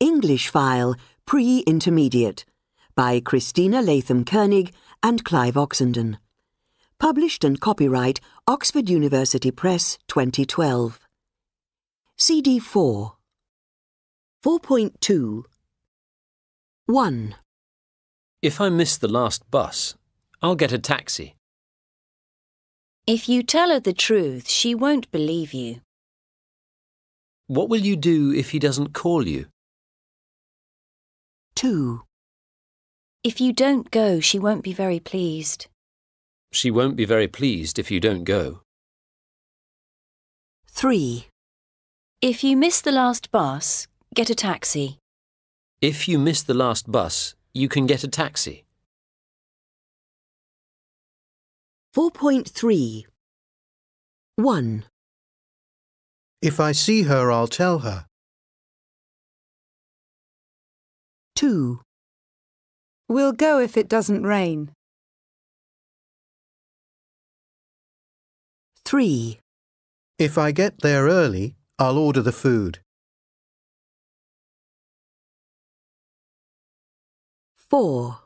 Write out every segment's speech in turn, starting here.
English File Pre-Intermediate by Christina Latham Koenig and Clive Oxenden. Published and copyright Oxford University Press 2012. CD 4 4.2 1. If I miss the last bus, I'll get a taxi. If you tell her the truth, she won't believe you. What will you do if he doesn't call you? 2. If you don't go, she won't be very pleased. She won't be very pleased if you don't go. 3. If you miss the last bus, get a taxi. If you miss the last bus, you can get a taxi. 4.3 1. If I see her, I'll tell her. 2. We'll go if it doesn't rain. 3. If I get there early, I'll order the food. 4.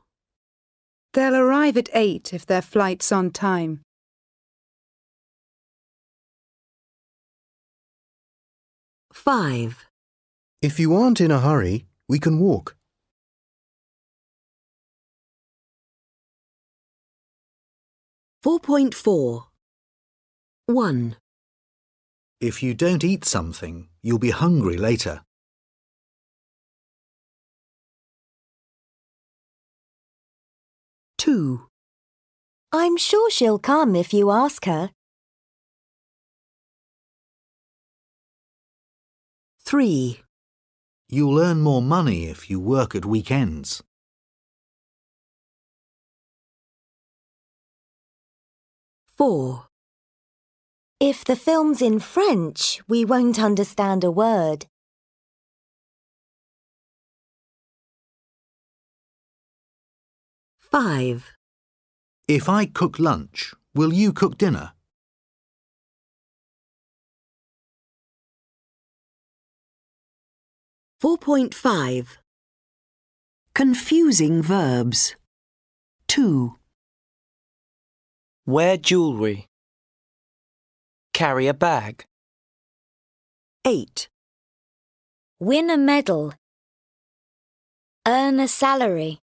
They'll arrive at 8 if their flight's on time. 5. If you aren't in a hurry, we can walk. 4.4 1. If you don't eat something, you'll be hungry later. 2. I'm sure she'll come if you ask her. 3. You'll earn more money if you work at weekends. 4. If the film's in French, we won't understand a word. 5. If I cook lunch, will you cook dinner? 4.5 Confusing verbs 2. Wear jewellery. Carry a bag. 8. Win a medal. Earn a salary.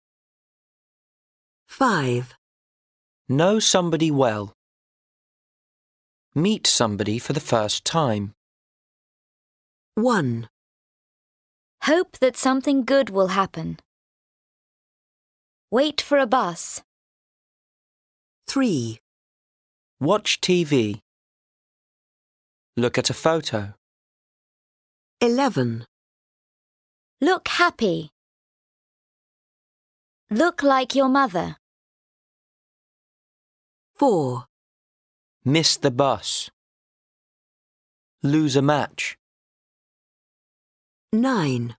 5. Know somebody well. Meet somebody for the first time. 1. Hope that something good will happen. Wait for a bus. 3. Watch TV. Look at a photo. 11. Look happy. Look like your mother. 4. Miss the bus. Lose a match. 9.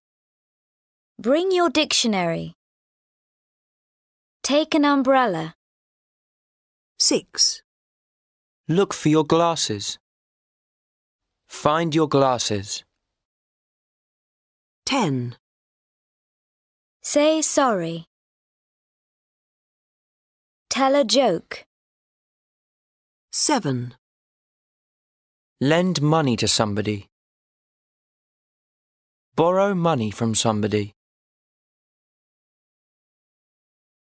Bring your dictionary. Take an umbrella. 6. Look for your glasses. Find your glasses. 10. Say sorry. Tell a joke. 7. Lend money to somebody. Borrow money from somebody.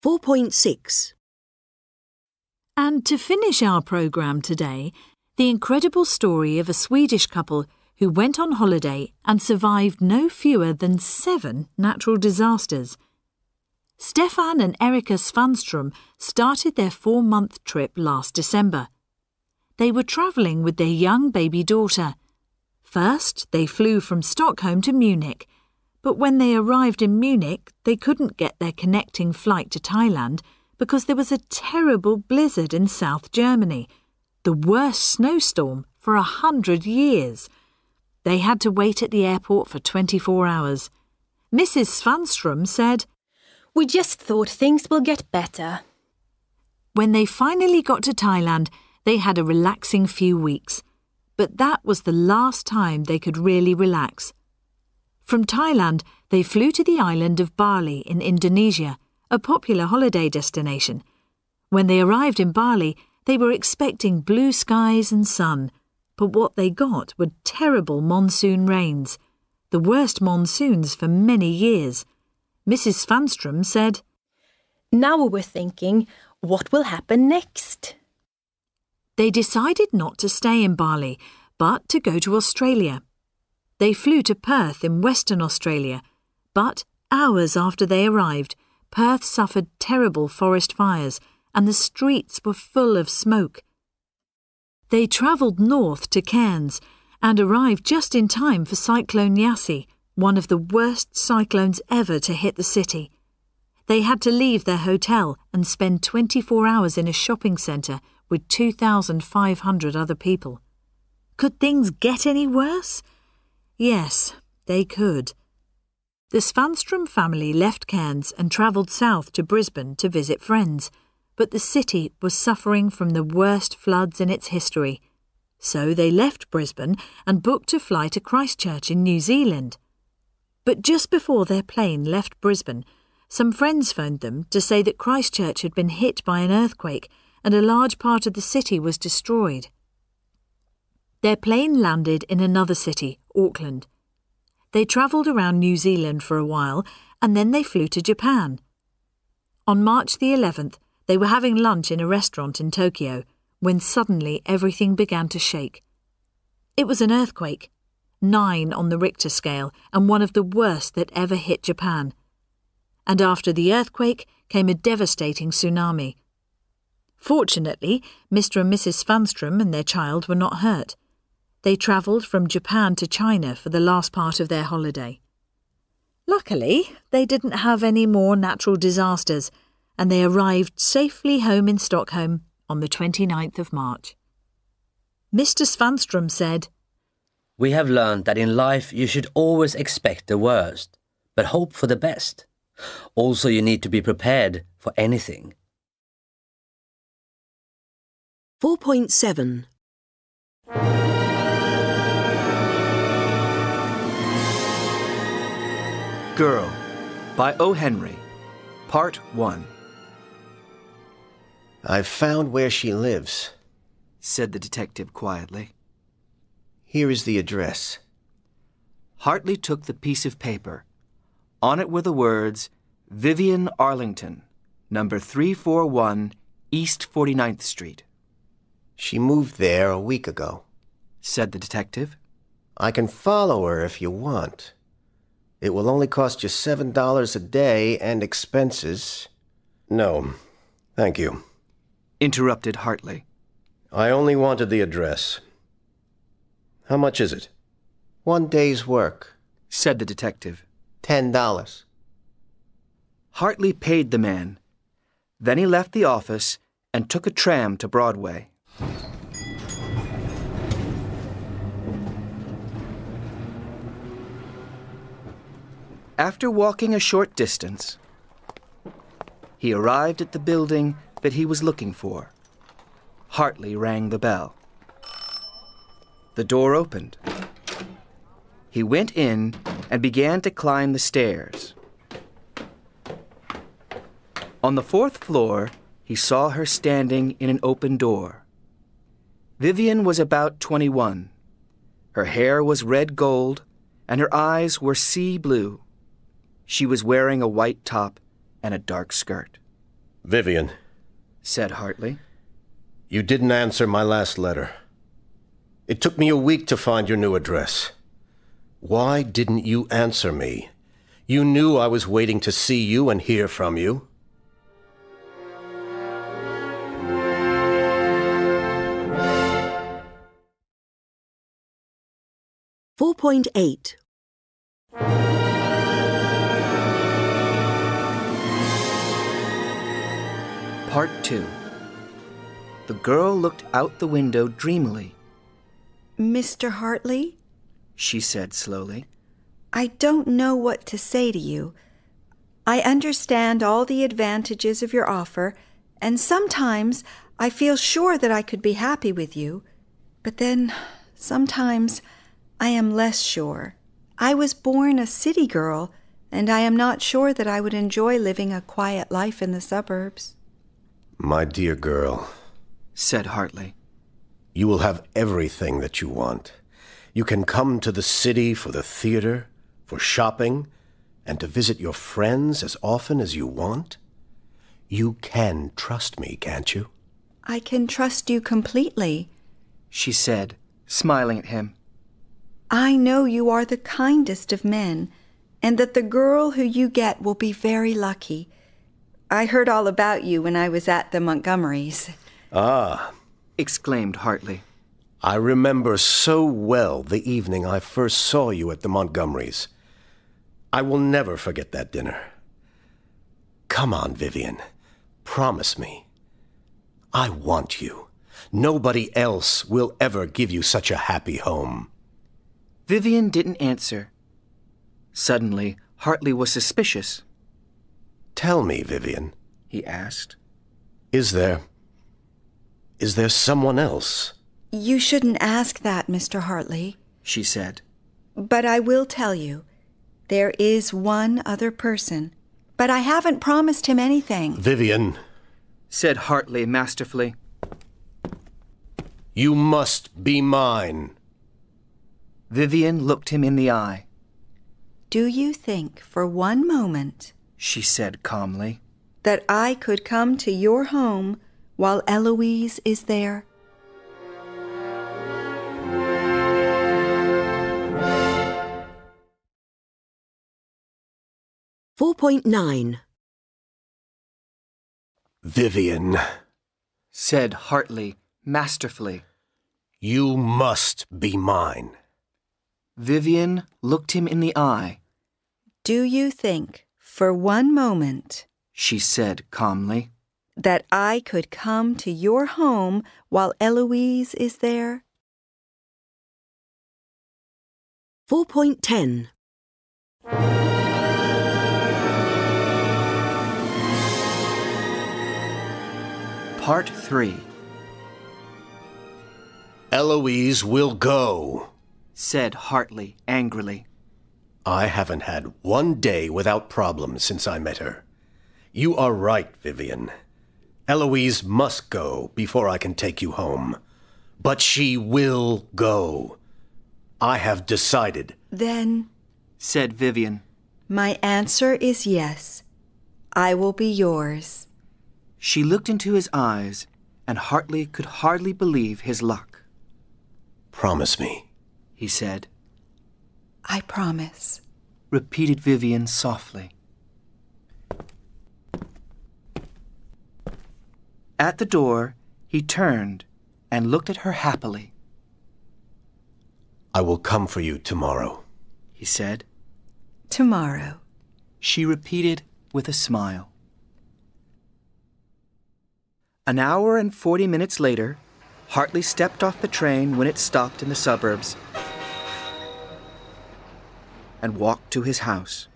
4.6 And to finish our programme today, the incredible story of a Swedish couple who went on holiday and survived no fewer than seven natural disasters. Stefan and Erika Svanstrom started their four month trip last December. They were travelling with their young baby daughter. First, they flew from Stockholm to Munich, but when they arrived in Munich, they couldn't get their connecting flight to Thailand because there was a terrible blizzard in South Germany, the worst snowstorm for a hundred years. They had to wait at the airport for 24 hours. Mrs. Svanstrom said, We just thought things will get better. When they finally got to Thailand, they had a relaxing few weeks. But that was the last time they could really relax. From Thailand, They flew to the island of Bali in Indonesia, a popular holiday destination. When they arrived in Bali, they were expecting blue skies and sun, but what they got were terrible monsoon rains, the worst monsoons for many years. Mrs. Svanstrom said, Now we're thinking, what will happen next? They decided not to stay in Bali, but to go to Australia. They flew to Perth in Western Australia, but hours after they arrived, Perth suffered terrible forest fires and the streets were full of smoke. They travelled north to Cairns and arrived just in time for Cyclone Yasi, one of the worst cyclones ever to hit the city. They had to leave their hotel and spend 24 hours in a shopping centre with 2,500 other people. Could things get any worse? Yes, they could. The Svanstrom family left Cairns and travelled south to Brisbane to visit friends, but the city was suffering from the worst floods in its history. So they left Brisbane and booked a flight to Christchurch in New Zealand. But just before their plane left Brisbane, some friends phoned them to say that Christchurch had been hit by an earthquake and a large part of the city was destroyed. Their plane landed in another city, Auckland. They travelled around New Zealand for a while and then they flew to Japan. On March the 11th, they were having lunch in a restaurant in Tokyo when suddenly everything began to shake. It was an earthquake, nine on the Richter scale and one of the worst that ever hit Japan. And after the earthquake came a devastating tsunami. Fortunately, Mr. and Mrs. Svanstrom and their child were not hurt. They travelled from Japan to China for the last part of their holiday. Luckily, they didn't have any more natural disasters, and they arrived safely home in Stockholm on the 29th of March. Mr. Svanstrom said, We have learned that in life you should always expect the worst, but hope for the best. Also, you need to be prepared for anything. 4.7 Girl by O. Henry, Part 1. I've found where she lives, said the detective quietly. Here is the address. Hartley took the piece of paper. On it were the words Vivian Arlington, number 341 East 49th Street. She moved there a week ago, said the detective. I can follow her if you want. It will only cost you seven dollars a day and expenses. No, thank you. Interrupted Hartley. I only wanted the address. How much is it? One day's work, said the detective. Ten dollars. Hartley paid the man. Then he left the office and took a tram to Broadway. After walking a short distance, he arrived at the building that he was looking for. Hartley rang the bell. The door opened. He went in and began to climb the stairs. On the fourth floor, he saw her standing in an open door. Vivian was about 21. Her hair was red gold, and her eyes were sea blue. She was wearing a white top and a dark skirt. Vivian, said Hartley. You didn't answer my last letter. It took me a week to find your new address. Why didn't you answer me? You knew I was waiting to see you and hear from you. Four point eight. Part 2 The girl looked out the window dreamily. Mr. Hartley? She said slowly. I don't know what to say to you. I understand all the advantages of your offer, and sometimes I feel sure that I could be happy with you. But then, sometimes I am less sure. I was born a city girl, and I am not sure that I would enjoy living a quiet life in the suburbs. My dear girl, said Hartley, you will have everything that you want. You can come to the city for the theater, for shopping, and to visit your friends as often as you want. You can trust me, can't you? I can trust you completely, she said, smiling at him. I know you are the kindest of men, and that the girl who you get will be very lucky. I heard all about you when I was at the Montgomerys. Ah, exclaimed Hartley. I remember so well the evening I first saw you at the Montgomerys. I will never forget that dinner. Come on, Vivian. Promise me. I want you. Nobody else will ever give you such a happy home. Vivian didn't answer. Suddenly, Hartley was suspicious. Tell me, Vivian, he asked. Is there. Is there someone else? You shouldn't ask that, Mr. Hartley, she said. But I will tell you. There is one other person. But I haven't promised him anything. Vivian, said Hartley masterfully. You must be mine. Vivian looked him in the eye. Do you think for one moment, she said calmly, that I could come to your home while Eloise is there? Four point nine. Vivian, said Hartley masterfully. You must be mine. Vivian looked him in the eye. Do you think, for one moment, she said calmly, that I could come to your home while Eloise is there? 4.10 Part 3 Eloise will go, said Hartley angrily. I haven't had one day without problems since I met her. You are right, Vivian. Eloise must go before I can take you home. But she will go. I have decided. Then, said Vivian, my answer is yes. I will be yours. She looked into his eyes, and Hartley could hardly believe his luck. Promise me, he said. I promise, repeated Vivian softly. At the door, he turned and looked at her happily. I will come for you tomorrow, he said. Tomorrow, she repeated with a smile. An hour and forty minutes later, Hartley stepped off the train when it stopped in the suburbs and walked to his house.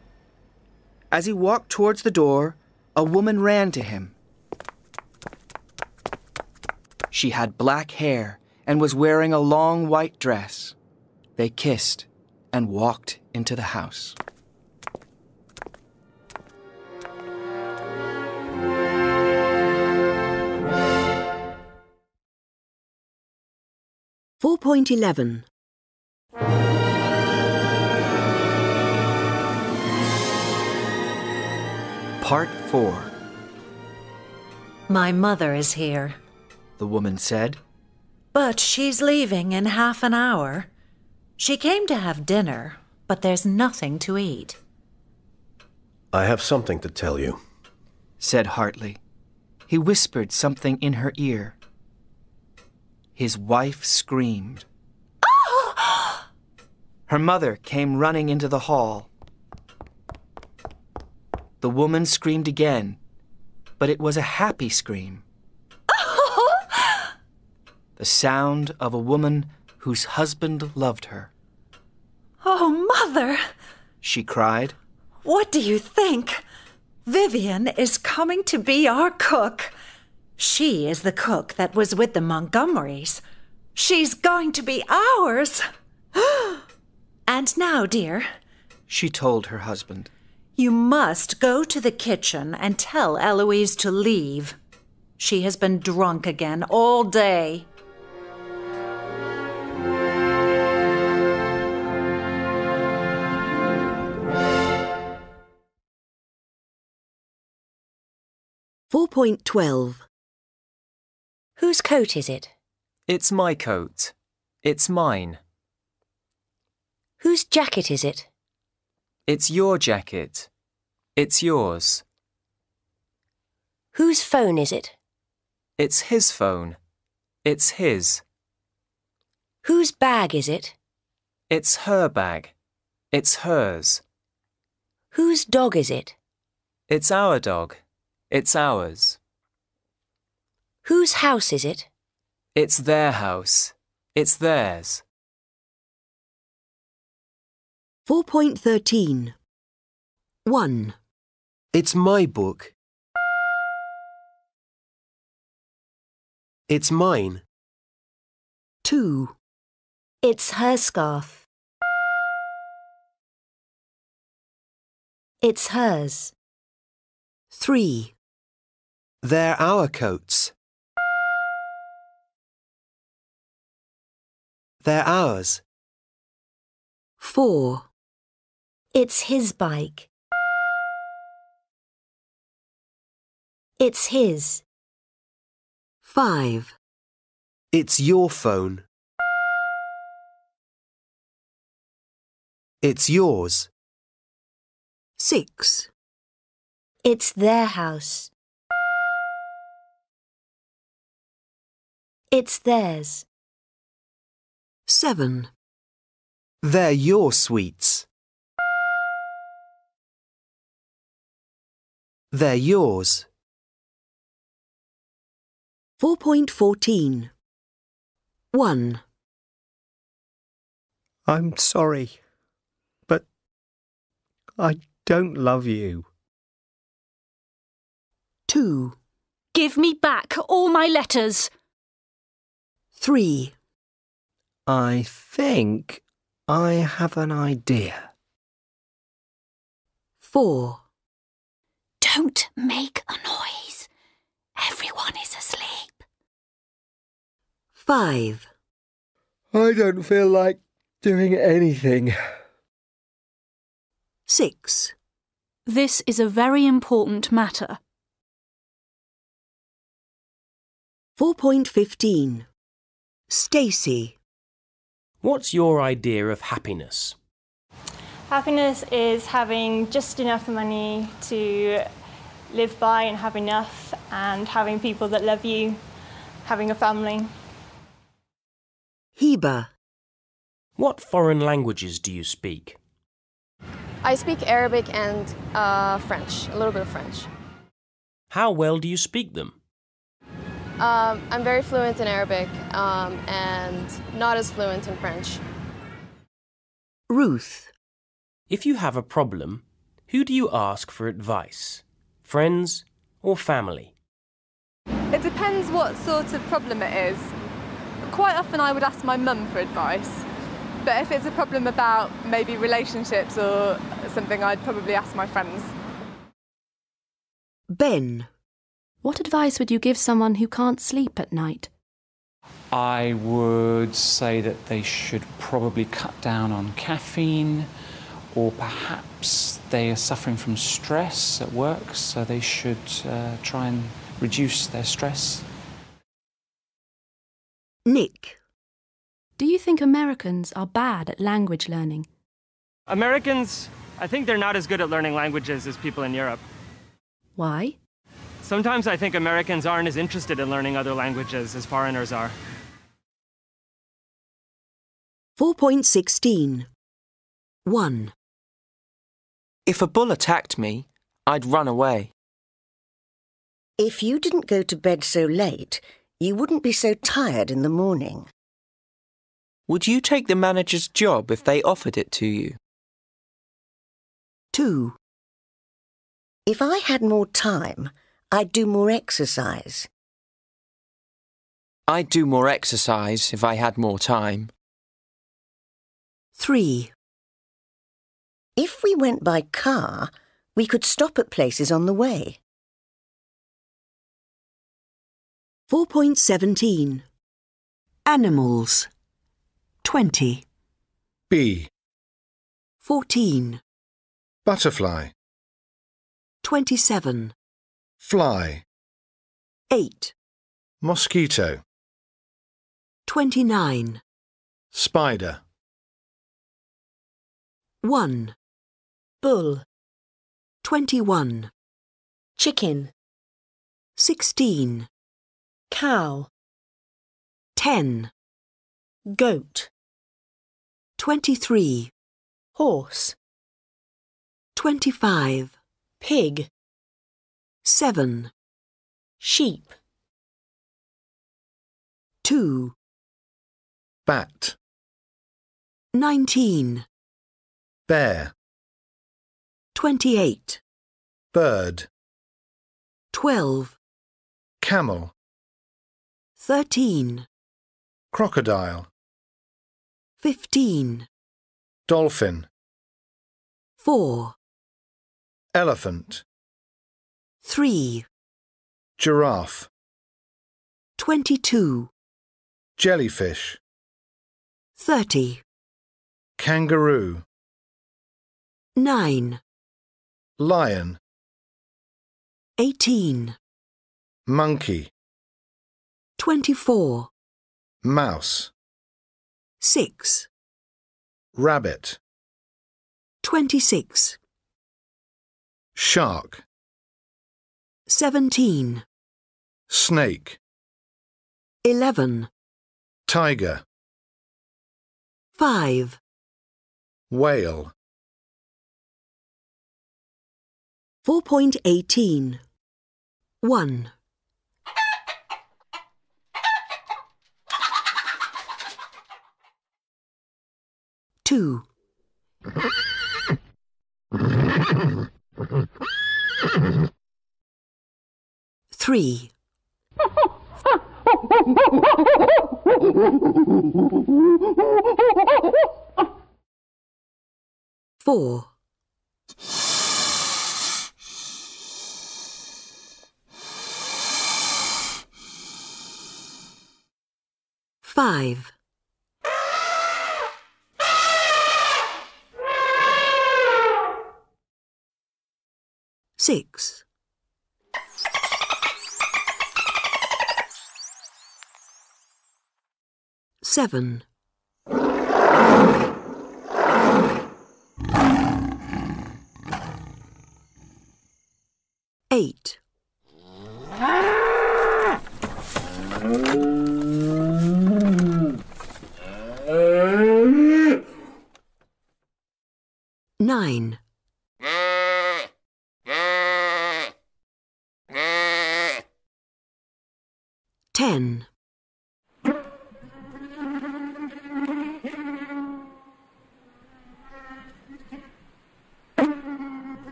As he walked towards the door, a woman ran to him. She had black hair and was wearing a long white dress. They kissed and walked into the house. Four point eleven. Part 4 My mother is here, the woman said. But she's leaving in half an hour. She came to have dinner, but there's nothing to eat. I have something to tell you, said Hartley. He whispered something in her ear. His wife screamed. Her mother came running into the hall. The woman screamed again, but it was a happy scream. the sound of a woman whose husband loved her. Oh, Mother! She cried. What do you think? Vivian is coming to be our cook. She is the cook that was with the Montgomerys. She's going to be ours. and now, dear, she told her husband, You must go to the kitchen and tell Eloise to leave. She has been drunk again all day. Four point twelve. Whose coat is it? It's my coat. It's mine. Whose jacket is it? It's your jacket. It's yours. Whose phone is it? It's his phone. It's his. Whose bag is it? It's her bag. It's hers. Whose dog is it? It's our dog. It's ours. Whose house is it? It's their house. It's theirs. 4.13 1. It's my book. It's mine. 2. It's her scarf. It's hers. 3. They're our coats. They're ours. 4. It's his bike. It's his. 5. It's your phone. It's yours. 6. It's their house. It's theirs. 7. They're your sweets. They're yours. 4.14 1. I'm sorry, but I don't love you. 2. Give me back all my letters. 3. I think I have an idea. 4. Don't make a noise. Everyone is asleep. 5. I don't feel like doing anything. 6. This is a very important matter. 4.15 Stacy. What's your idea of happiness? Happiness is having just enough money to live by and have enough, and having people that love you, having a family. Heba. What foreign languages do you speak? I speak Arabic and uh, French, a little bit of French. How well do you speak them? Um, I'm very fluent in Arabic um, and not as fluent in French. Ruth. If you have a problem, who do you ask for advice? Friends or family? It depends what sort of problem it is. Quite often I would ask my mum for advice. But if it's a problem about maybe relationships or something, I'd probably ask my friends. Ben. What advice would you give someone who can't sleep at night? I would say that they should probably cut down on caffeine, or perhaps they are suffering from stress at work, so they should uh, try and reduce their stress. Nick. Do you think Americans are bad at language learning? Americans, I think they're not as good at learning languages as people in Europe. Why? Sometimes I think Americans aren't as interested in learning other languages as foreigners are. 4.16 1. If a bull attacked me, I'd run away. If you didn't go to bed so late, you wouldn't be so tired in the morning. Would you take the manager's job if they offered it to you? 2. If I had more time, I'd do more exercise. I'd do more exercise if I had more time. 3. If we went by car, We could stop at places on the way. 4.17 Animals 20 B. 14 Butterfly. 27 Fly. 8 Mosquito. 29 Spider. 1 Bull 21 Chicken. 16 Cow. 10 Goat. 23 Horse. 25 Pig. 7 Sheep. 2 Bat. 19 Bear. 28 Bird. 12 Camel. 13 Crocodile. 15 Dolphin. 4 Elephant. 3 Giraffe. 22 Jellyfish. 30 Kangaroo. 9 Lion. 18 Monkey. 24 Mouse. 6 Rabbit. 26 Shark. 17 Snake. 11 Tiger. 5 Whale. 4.18 1 2 3 4 5 6 7 8 9 10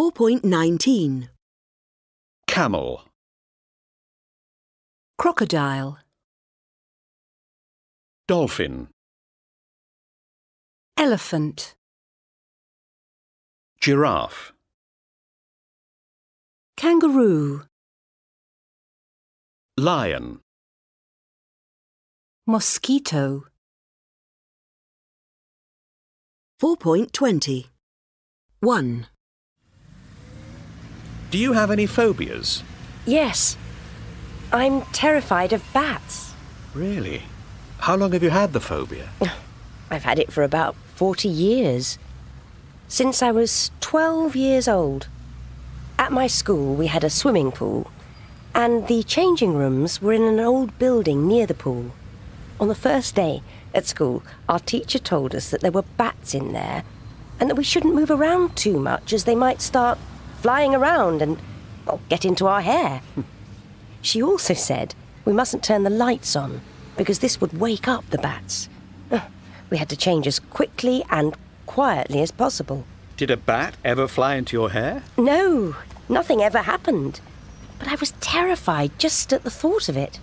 4.19 Camel. Crocodile. Dolphin. Elephant. Giraffe. Kangaroo. Lion. Mosquito. 4.20 1 Do you have any phobias? Yes. I'm terrified of bats. Really? How long have you had the phobia? I've had it for about 40 years. Since I was 12 years old. At my school, we had a swimming pool, and the changing rooms were in an old building near the pool. On the first day at school, our teacher told us that there were bats in there and that we shouldn't move around too much as they might start flying around and well, get into our hair. she also said we mustn't turn the lights on because this would wake up the bats. We had to change as quickly and quietly as possible. Did a bat ever fly into your hair? No, nothing ever happened. But I was terrified just at the thought of it.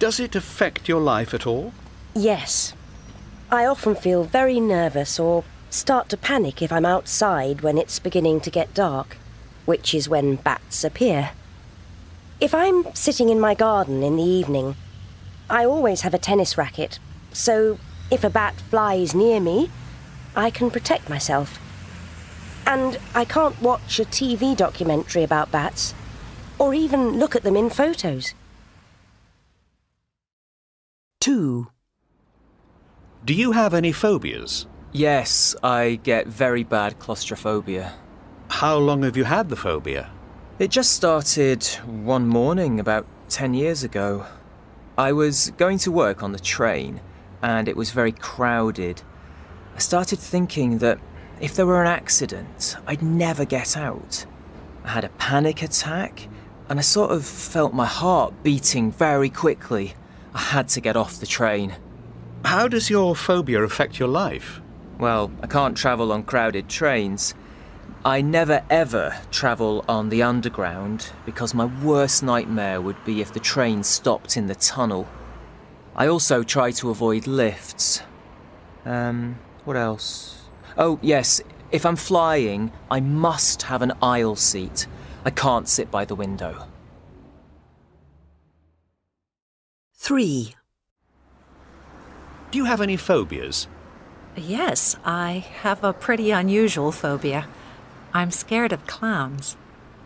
Does it affect your life at all? Yes. I often feel very nervous or start to panic if I'm outside when it's beginning to get dark, which is when bats appear. If I'm sitting in my garden in the evening, I always have a tennis racket, so if a bat flies near me, I can protect myself. And I can't watch a TV documentary about bats, or even look at them in photos. 2. Do you have any phobias? Yes, I get very bad claustrophobia. How long have you had the phobia? It just started one morning about 10 years ago. I was going to work on the train, and it was very crowded. I started thinking that if there were an accident, I'd never get out. I had a panic attack, and I sort of felt my heart beating very quickly. I had to get off the train. How does your phobia affect your life? Well, I can't travel on crowded trains. I never ever travel on the underground because my worst nightmare would be if the train stopped in the tunnel. I also try to avoid lifts. Um, what else? Oh, yes, if I'm flying, I must have an aisle seat. I can't sit by the window. 3. Do you have any phobias? Yes, I have a pretty unusual phobia. I'm scared of clowns.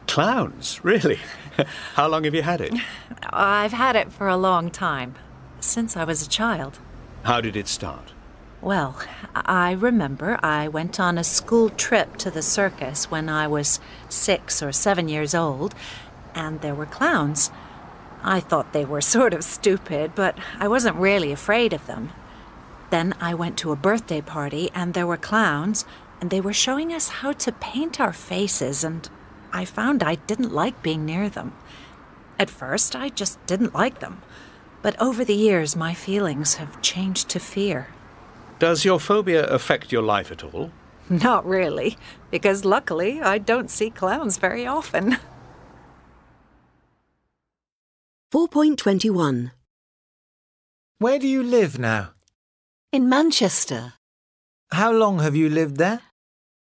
Clowns? Really? How long have you had it? I've had it for a long time, since I was a child. How did it start? Well, I remember I went on a school trip to the circus when I was six or seven years old, and there were clowns. I thought they were sort of stupid, but I wasn't really afraid of them. Then I went to a birthday party, and there were clowns, and they were showing us how to paint our faces, and I found I didn't like being near them. At first, I just didn't like them. But over the years, my feelings have changed to fear. Does your phobia affect your life at all? Not really, because luckily I don't see clowns very often. 4.21. Where do you live now? In Manchester. How long have you lived there?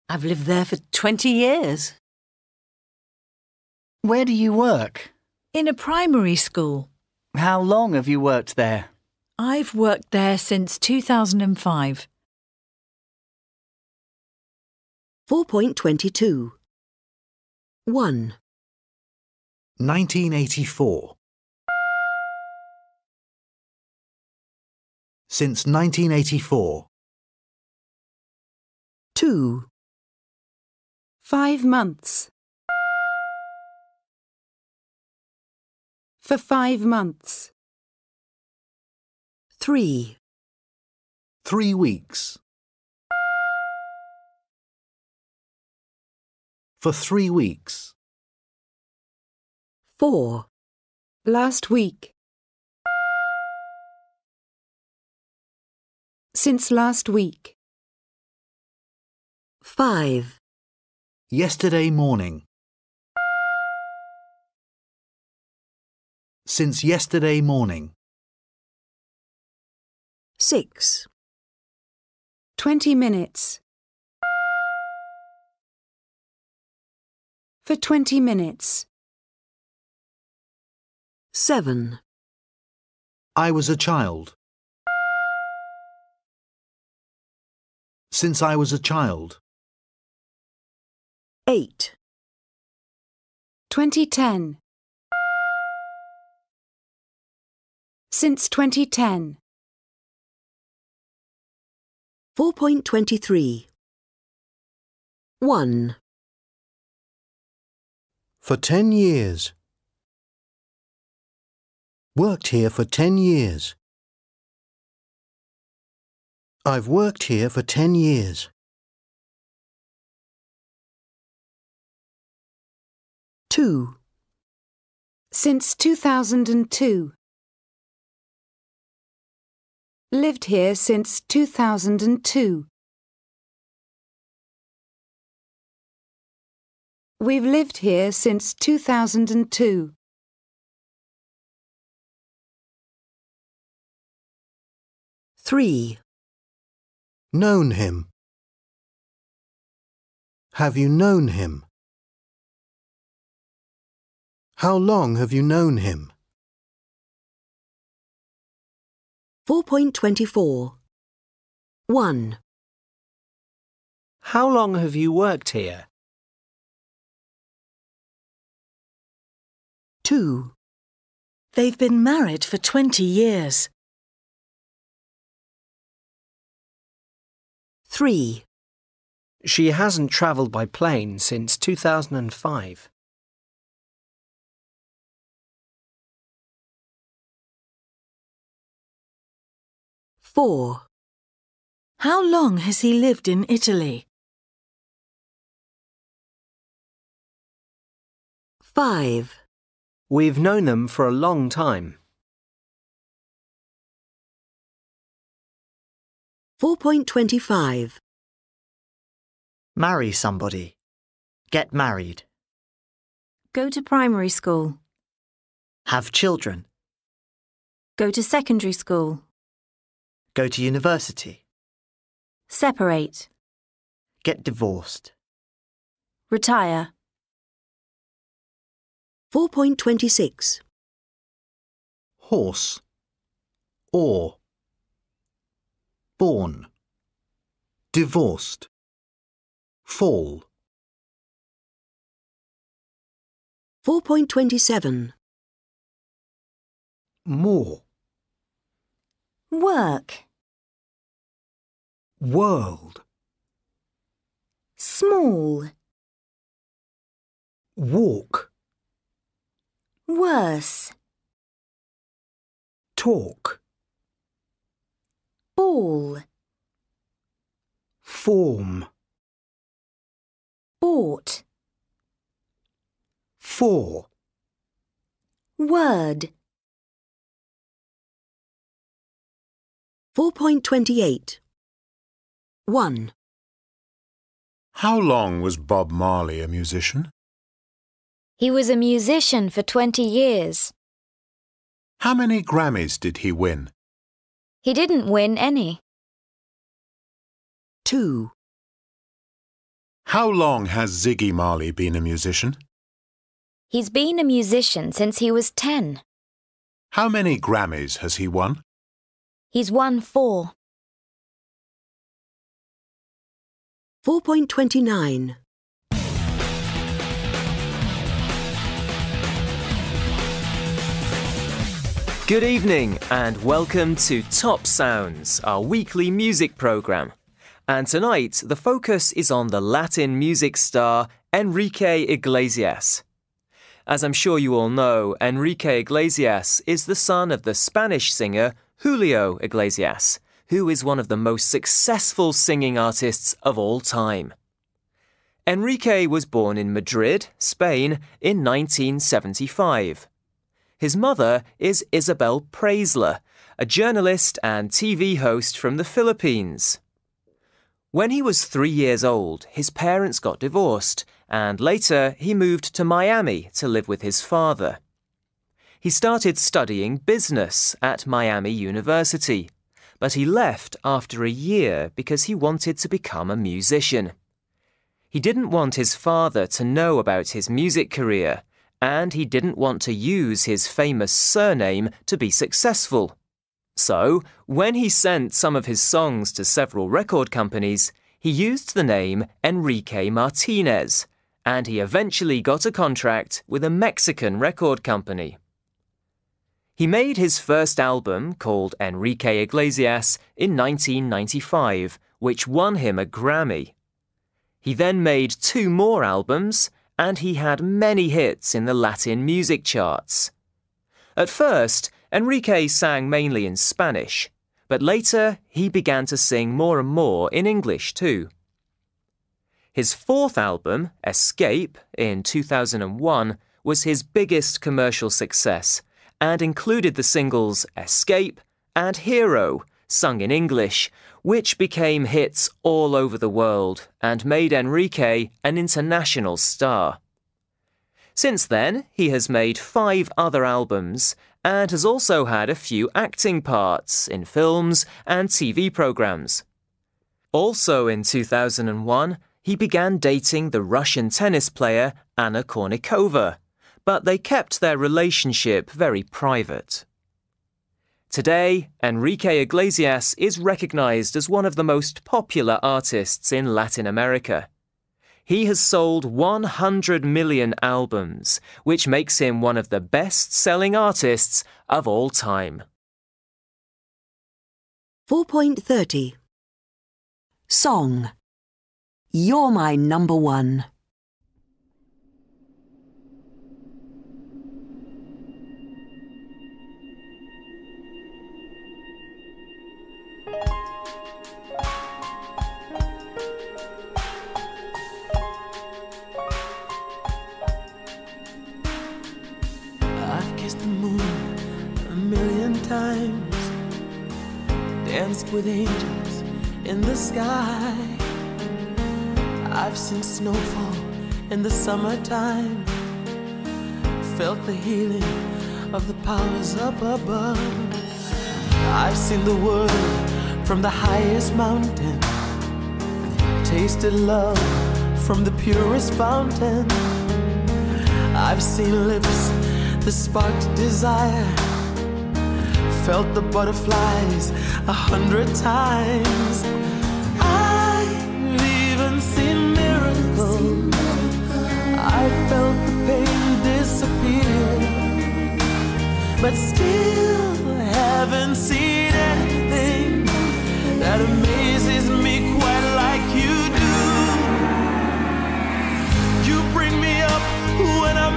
I've lived there for 20 years. Where do you work? In a primary school. How long have you worked there? I've worked there since 2005. 4.22. 1. 1984. Since 1984. 2. Five months. For five months. 3. Three weeks. For three weeks. 4. Last week. Since last week. 5. Yesterday morning. Since yesterday morning. 6. 20 minutes. For 20 minutes. 7. I was a child. Since I was a child. 8. 2010. Since 2010. 4.23. 1. For ten years. Worked here for ten years. I've worked here for ten years. 2. Since 2002. Lived here since 2002. We've lived here since 2002. 3. Known him. Have you known him? How long have you known him? 4.24 1. How long have you worked here? 2. They've been married for 20 years. 3. She hasn't travelled by plane since 2005. 4. How long has he lived in Italy? 5. We've known them for a long time. 4.25 Marry somebody. Get married. Go to primary school. Have children. Go to secondary school. Go to university. Separate. Get divorced. Retire. 4.26 Horse. Or. Born. Divorced. Fall. 4.27 More. Work. World. Small. Walk. Worse. Talk. Ball. Form. Bought. For. Word. 4.28 1. How long was Bob Marley a musician? He was a musician for 20 years. How many Grammys did he win? He didn't win any. 2. How long has Ziggy Marley been a musician? He's been a musician since he was 10. How many Grammys has he won? He's won four. 4.29 Good evening and welcome to Top Sounds, our weekly music programme. And tonight, the focus is on the Latin music star Enrique Iglesias. As I'm sure you all know, Enrique Iglesias is the son of the Spanish singer Julio Iglesias, who is one of the most successful singing artists of all time. Enrique was born in Madrid, Spain, in 1975. His mother is Isabel Preisler, a journalist and TV host from the Philippines. When he was three years old, his parents got divorced, and later he moved to Miami to live with his father. He started studying business at Miami University, but he left after a year because he wanted to become a musician. He didn't want his father to know about his music career, and he didn't want to use his famous surname to be successful. So, when he sent some of his songs to several record companies, he used the name Enrique Martinez, and he eventually got a contract with a Mexican record company. He made his first album, called Enrique Iglesias, in 1995, which won him a Grammy. He then made two more albums, and he had many hits in the Latin music charts. At first, Enrique sang mainly in Spanish, but later he began to sing more and more in English too. His fourth album, Escape, in 2001, was his biggest commercial success and included the singles Escape and Hero, sung in English, which became hits all over the world and made Enrique an international star. Since then, he has made five other albums and has also had a few acting parts in films and TV programs. Also in 2001, he began dating the Russian tennis player Anna Kournikova, but they kept their relationship very private. Today, Enrique Iglesias is recognized as one of the most popular artists in Latin America. He has sold 100 million albums, which makes him one of the best selling artists of all time. 4.30 Song You're my number one. With angels in the sky. I've seen snowfall in the summertime, felt the healing of the powers up above. I've seen the world from the highest mountain, tasted love from the purest fountain. I've seen lips that sparked desire, felt the butterflies a hundred times. I've even seen miracles. I felt the pain disappear, but still haven't seen anything that amazes me quite like you do. You bring me up when I'm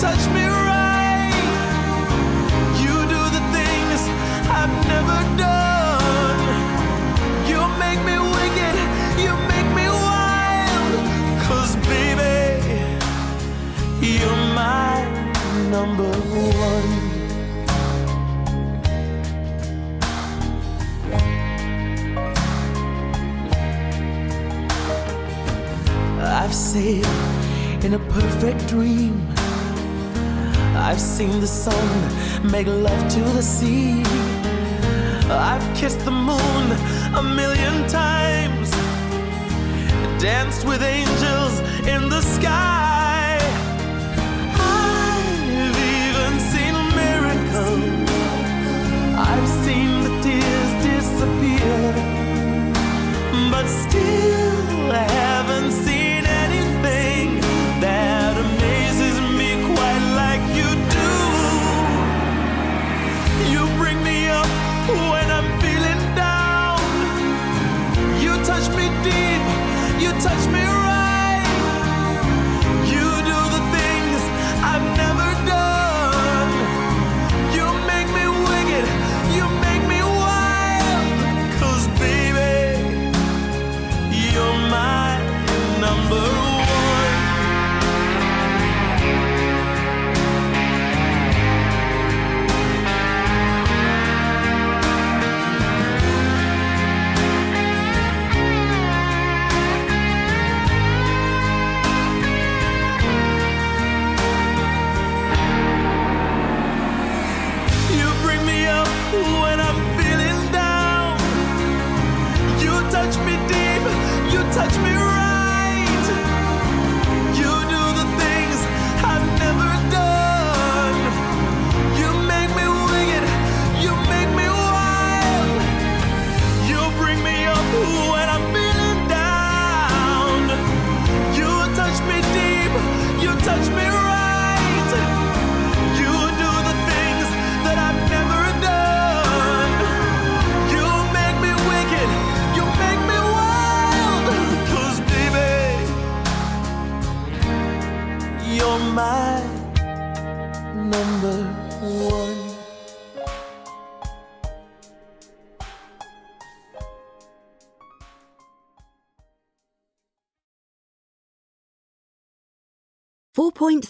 touch me right. You do the things I've never done. You make me wicked, you make me wild. Cause baby, you're my number one. I've sailed in a perfect dream. I've seen the sun make love to the sea. I've kissed the moon a million times, danced with angels in the sky. I've even seen miracles. I've seen the tears disappear, but still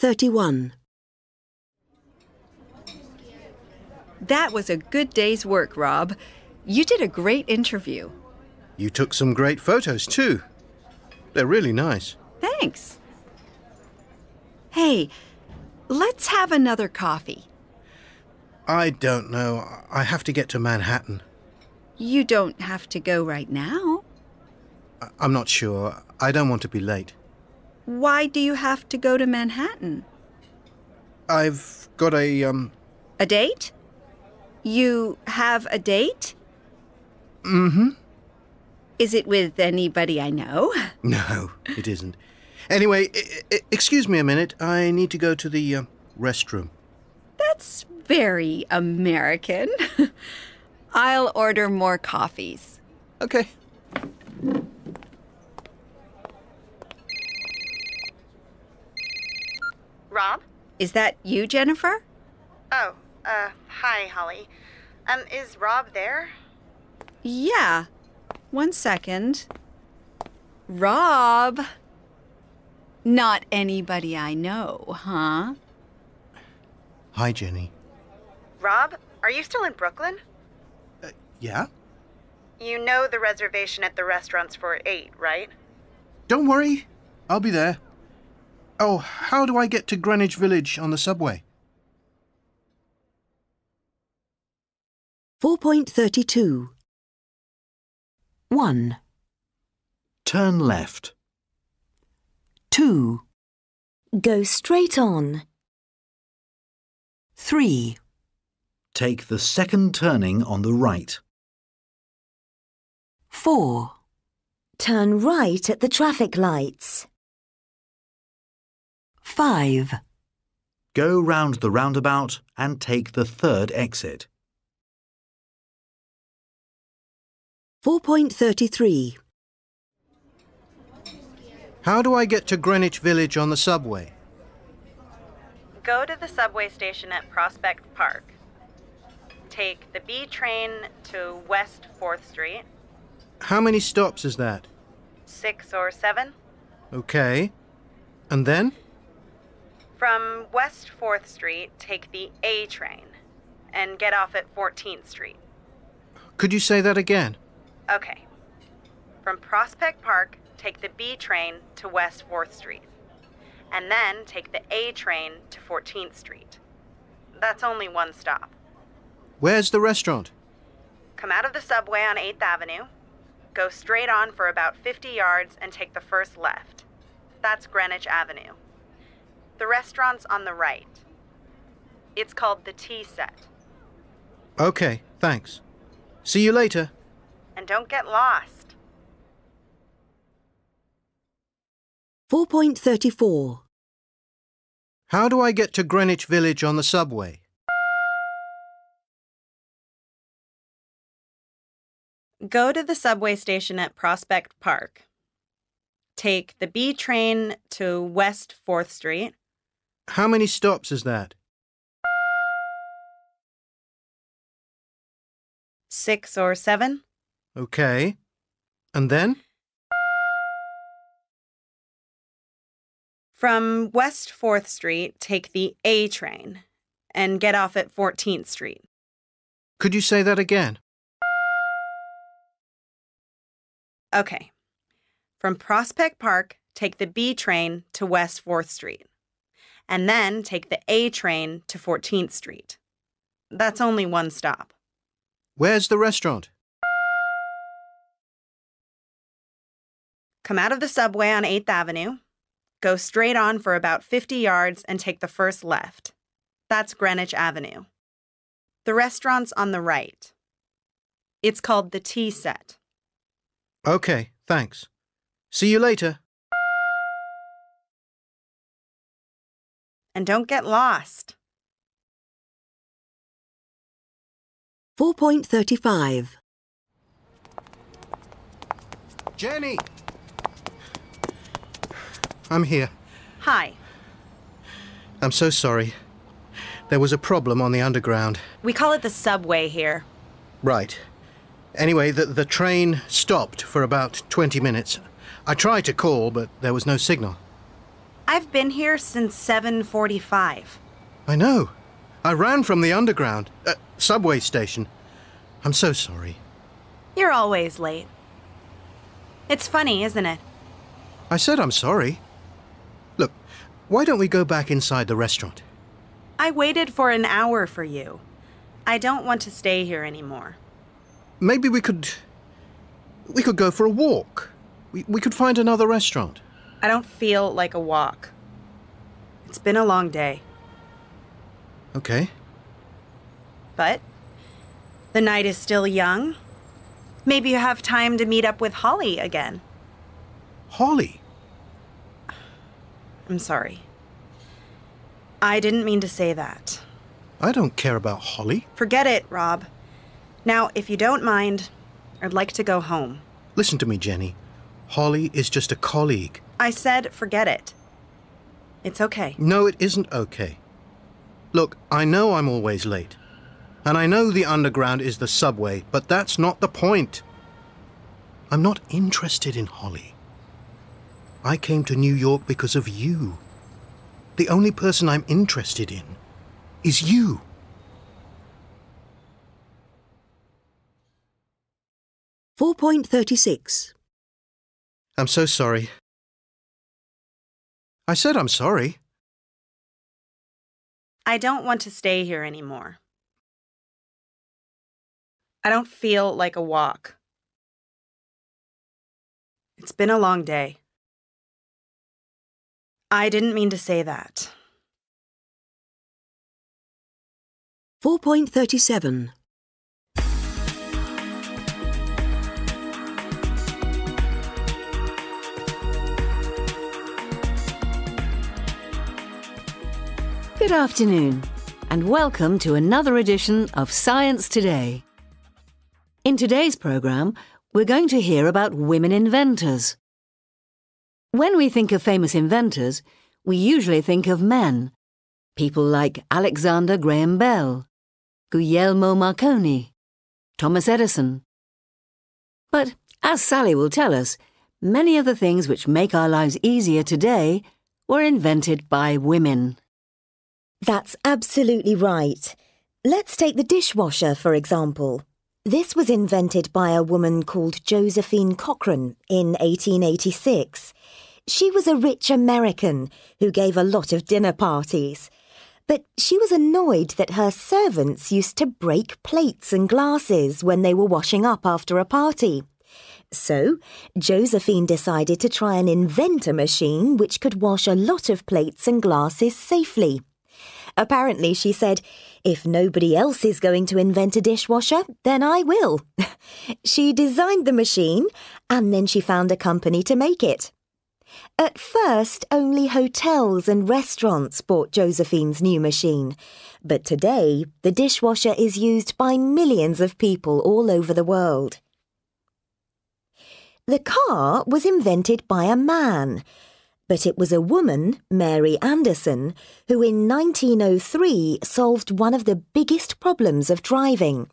31. That was a good day's work, Rob. You did a great interview. You took some great photos, too. They're really nice. Thanks. Hey, let's have another coffee. I don't know. I have to get to Manhattan. You don't have to go right now. I'm not sure. I don't want to be late. Why do you have to go to Manhattan? I've got a, um. A date? You have a date? Mm hmm. Is it with anybody I know? No, it isn't. Anyway, excuse me a minute. I need to go to the uh, restroom. That's very American. I'll order more coffees. Okay. Rob? Is that you, Jennifer? Oh, uh, hi, Holly. Um, is Rob there? Yeah. One second. Rob. Not anybody I know, huh? Hi, Jenny. Rob, are you still in Brooklyn? Yeah? You know the reservation at the restaurants for 8, right? Don't worry. I'll be there. Oh, how do I get to Greenwich Village on the subway? 4.32 1, Turn left. 2, Go straight on. 3, Take the second turning on the right. 4, Turn right at the traffic lights. 5, Go round the roundabout and take the third exit. 4.33 How do I get to Greenwich Village on the subway? Go to the subway station at Prospect Park. Take the B train to West 4th Street, How many stops is that? 6 or 7. Okay. And then? From West 4th Street, take the A train and get off at 14th Street. Could you say that again? Okay. From Prospect Park, take the B train to West 4th Street. And then take the A train to 14th Street. That's only one stop. Where's the restaurant? Come out of the subway on 8th Avenue, go straight on for about 50 yards, and take the first left. That's Greenwich Avenue. The restaurant's on the right. It's called the Tea Set. Okay, thanks. See you later. And don't get lost. 4.34 How do I get to Greenwich Village on the subway? Go to the subway station at Prospect Park. Take the B train to West 4th Street. How many stops is that? Six or seven. Okay. And then? From West 4th Street, take the A train and get off at 14th Street. Could you say that again? Okay. From Prospect Park, take the B train to West 4th Street. And then take the A train to 14th Street. That's only one stop. Where's the restaurant? Come out of the subway on 8th Avenue, go straight on for about 50 yards, and take the first left. That's Greenwich Avenue. The restaurant's on the right. It's called the Tea Set. Okay, thanks. See you later. And don't get lost. 4.35 Jenny! I'm here. Hi. I'm so sorry. There was a problem on the underground. We call it the subway here. Right. Anyway, the, the train stopped for about 20 minutes. I tried to call, but there was no signal. I've been here since 7:45. I know. I ran from the underground, uh, subway station. I'm so sorry. You're always late. It's funny, isn't it? I said I'm sorry. Look, why don't we go back inside the restaurant? I waited for an hour for you. I don't want to stay here anymore. Maybe we could. We could go for a walk. We, we could find another restaurant. I don't feel like a walk. It's been a long day. Okay. But the night is still young. Maybe you have time to meet up with Holly again. Holly? I'm sorry. I didn't mean to say that. I don't care about Holly. Forget it, Rob. Now, if you don't mind, I'd like to go home. Listen to me, Jenny. Holly is just a colleague. I said forget it. It's okay. No, it isn't okay. Look, I know I'm always late. And I know the underground is the subway, but that's not the point. I'm not interested in Holly. I came to New York because of you. The only person I'm interested in is you. Four point thirty-six. I'm so sorry. I said I'm sorry. I don't want to stay here anymore. I don't feel like a walk. It's been a long day. I didn't mean to say that. 4.37. Good afternoon, and welcome to another edition of Science Today. In today's programme, we're going to hear about women inventors. When we think of famous inventors, we usually think of men. People like Alexander Graham Bell, Guglielmo Marconi, Thomas Edison. But, as Sally will tell us, many of the things which make our lives easier today were invented by women. That's absolutely right. Let's take the dishwasher, for example. This was invented by a woman called Josephine Cochrane in 1886. She was a rich American who gave a lot of dinner parties. But she was annoyed that her servants used to break plates and glasses when they were washing up after a party. So, Josephine decided to try and invent a machine which could wash a lot of plates and glasses safely. Apparently, she said, if nobody else is going to invent a dishwasher, then I will. she designed the machine and then she found a company to make it. At first, only hotels and restaurants bought Josephine's new machine. But today, the dishwasher is used by millions of people all over the world. The car was invented by a man but it was a woman, Mary Anderson, who in 1903 solved one of the biggest problems of driving.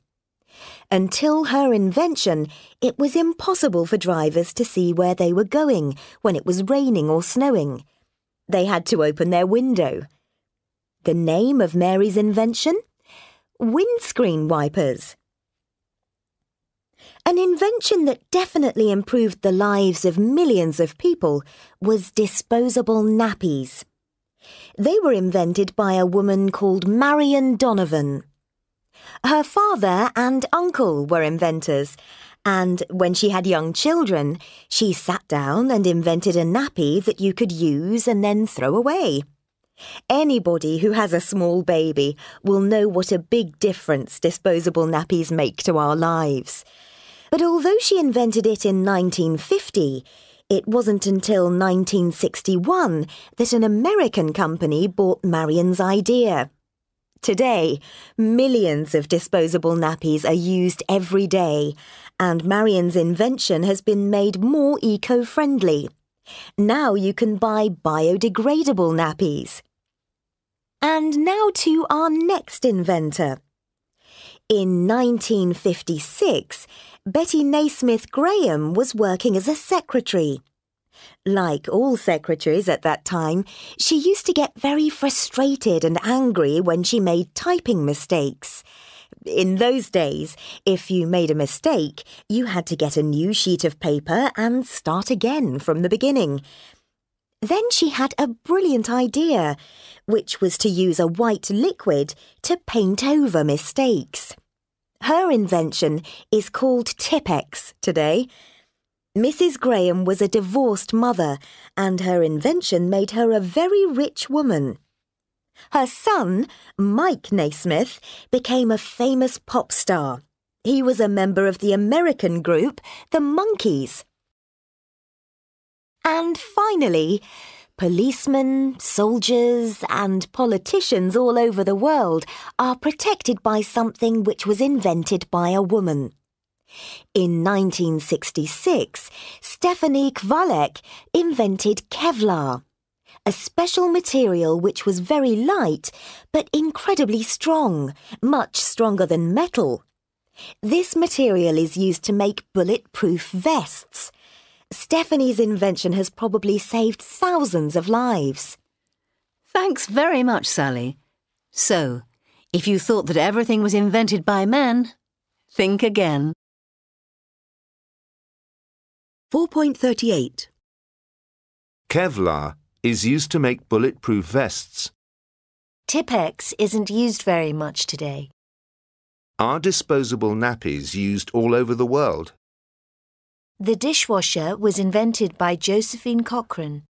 Until her invention, it was impossible for drivers to see where they were going when it was raining or snowing. They had to open their window. The name of Mary's invention? Windscreen wipers. An invention that definitely improved the lives of millions of people was disposable nappies. They were invented by a woman called Marion Donovan. Her father and uncle were inventors, and when she had young children, she sat down and invented a nappy that you could use and then throw away. Anybody who has a small baby will know what a big difference disposable nappies make to our lives. But although she invented it in 1950, it wasn't until 1961 that an American company bought Marion's idea. Today, millions of disposable nappies are used every day, and Marion's invention has been made more eco friendly. Now you can buy biodegradable nappies. And now to our next inventor. In 1956, Betty Nesmith Graham was working as a secretary. Like all secretaries at that time, she used to get very frustrated and angry when she made typing mistakes. In those days, if you made a mistake, you had to get a new sheet of paper and start again from the beginning. Then she had a brilliant idea, which was to use a white liquid to paint over mistakes. Her invention is called Tippex today. Mrs. Graham was a divorced mother, and her invention made her a very rich woman. Her son, Mike Nesmith, became a famous pop star. He was a member of the American group, the Monkees. And finally, policemen, soldiers, and politicians all over the world are protected by something which was invented by a woman. In 1966, Stephanie Kwolek invented Kevlar, a special material which was very light but incredibly strong, much stronger than metal. This material is used to make bulletproof vests. Stephanie's invention has probably saved thousands of lives. Thanks very much, Sally. So, if you thought that everything was invented by men, think again. 4.38 Kevlar is used to make bulletproof vests. Tippex isn't used very much today. Are disposable nappies used all over the world? The dishwasher was invented by Josephine Cochrane.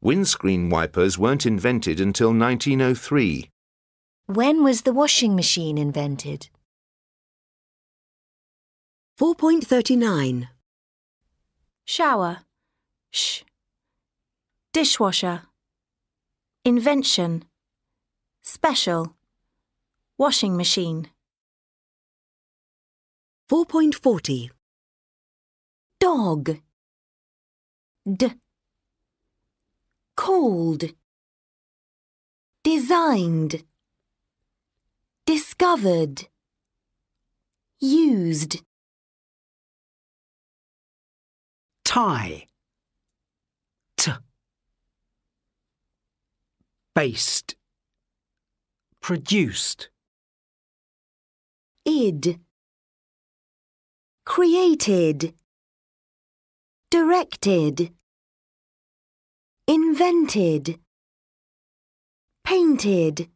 Windscreen wipers weren't invented until 1903. When was the washing machine invented? 4.39 Shower. Sh. Dishwasher. Invention. Special. Washing machine. 4.40 Dog. D. Called. Designed. Discovered. Used. Tie. T. Based. Produced. Id. Created. Directed. Invented. Painted.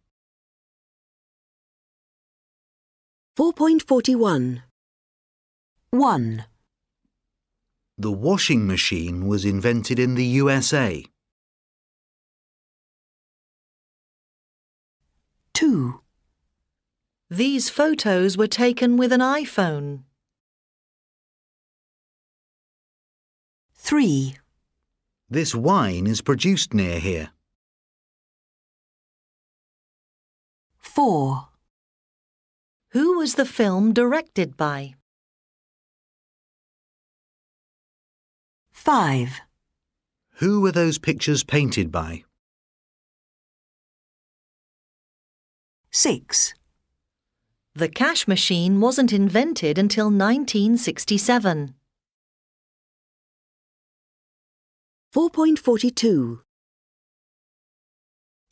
4.41 1. The washing machine was invented in the USA. 2. These photos were taken with an iPhone. 3. This wine is produced near here. 4. Who was the film directed by? 5. Who were those pictures painted by? 6. The cash machine wasn't invented until 1967. 4.42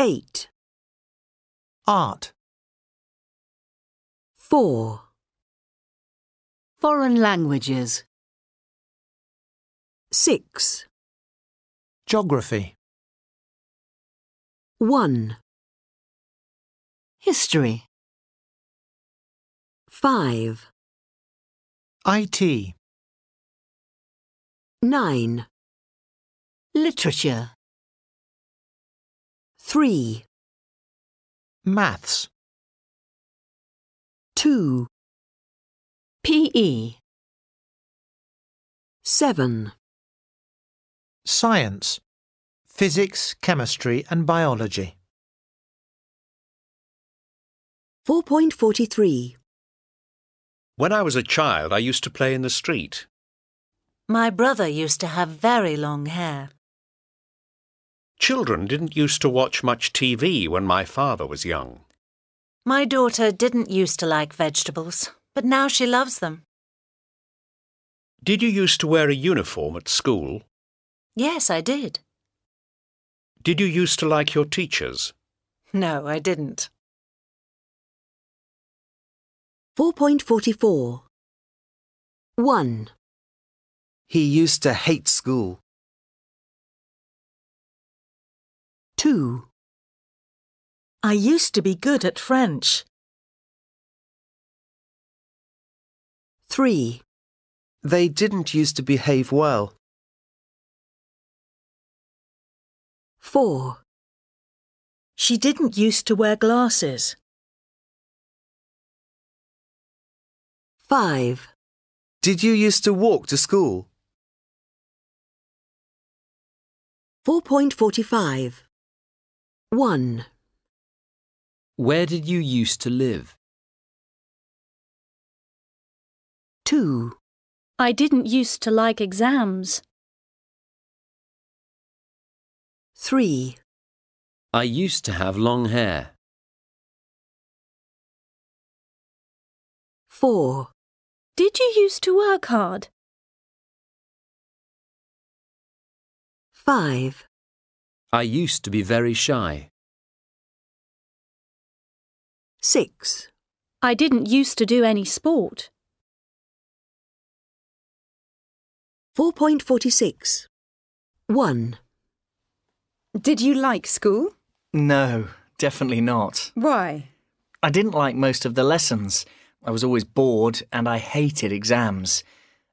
8. Art. 4. Foreign languages. 6. Geography. 1. History. 5. IT. 9. Literature. 3. Maths. 2. PE. 7. Science. Physics, chemistry and biology. 4.43 When I was a child, I used to play in the street. My brother used to have very long hair. Children didn't used to watch much TV when my father was young. My daughter didn't used to like vegetables, but now she loves them. Did you used to wear a uniform at school? Yes, I did. Did you used to like your teachers? No, I didn't. 4.44 1. He used to hate school. 2. I used to be good at French. 3. They didn't used to behave well. 4. She didn't used to wear glasses. 5. Did you used to walk to school? 4.45. 1. Where did you used to live? 2. I didn't used to like exams. 3. I used to have long hair. 4. Did you used to work hard? 5. I used to be very shy. 6. I didn't used to do any sport. 4.46. 1. Did you like school? No, definitely not. Why? I didn't like most of the lessons. I was always bored and I hated exams.